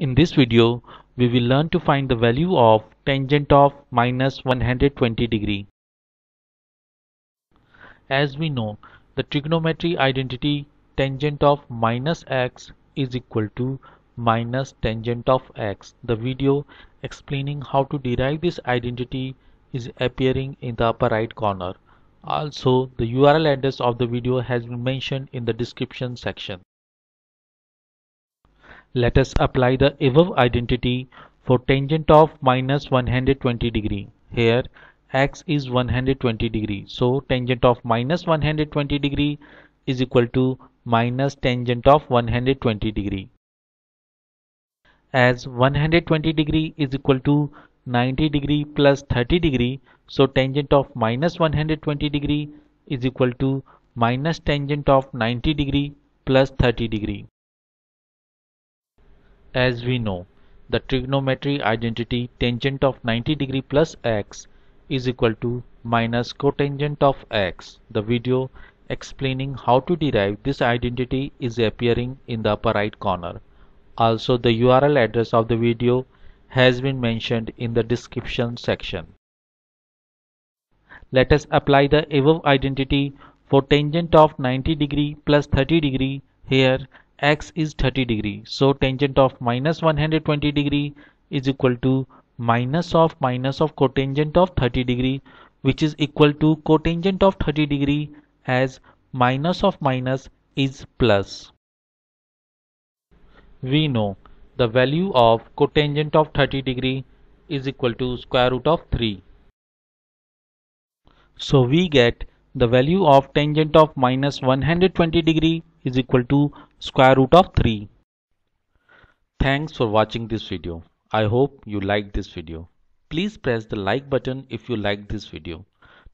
In this video, we will learn to find the value of tangent of minus 120 degree. As we know, the trigonometry identity tangent of minus x is equal to minus tangent of x. The video explaining how to derive this identity is appearing in the upper right corner. Also, the URL address of the video has been mentioned in the description section. Let us apply the above identity for tangent of minus 120 degree. Here x is 120 degree. So tangent of minus 120 degree is equal to minus tangent of 120 degree. As 120 degree is equal to 90 degree plus 30 degree, so tangent of minus 120 degree is equal to minus tangent of 90 degree plus 30 degree. As we know, the trigonometry identity tangent of 90 degree plus x is equal to minus cotangent of x. The video explaining how to derive this identity is appearing in the upper right corner. Also the URL address of the video has been mentioned in the description section. Let us apply the above identity for tangent of 90 degree plus 30 degree. Here x is 30 degree so tangent of minus 120 degree is equal to minus of minus of cotangent of 30 degree which is equal to cotangent of 30 degree as minus of minus is plus. We know the value of cotangent of 30 degree is equal to square root of 3. So we get the value of tangent of minus 120 degree is equal to square root of 3. Thanks for watching this video. I hope you liked this video. Please press the like button if you liked this video.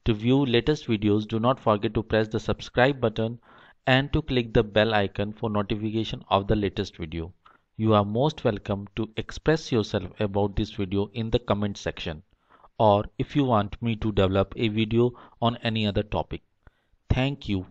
To view latest videos, do not forget to press the subscribe button and to click the bell icon for notification of the latest video. You are most welcome to express yourself about this video in the comment section or if you want me to develop a video on any other topic. Thank you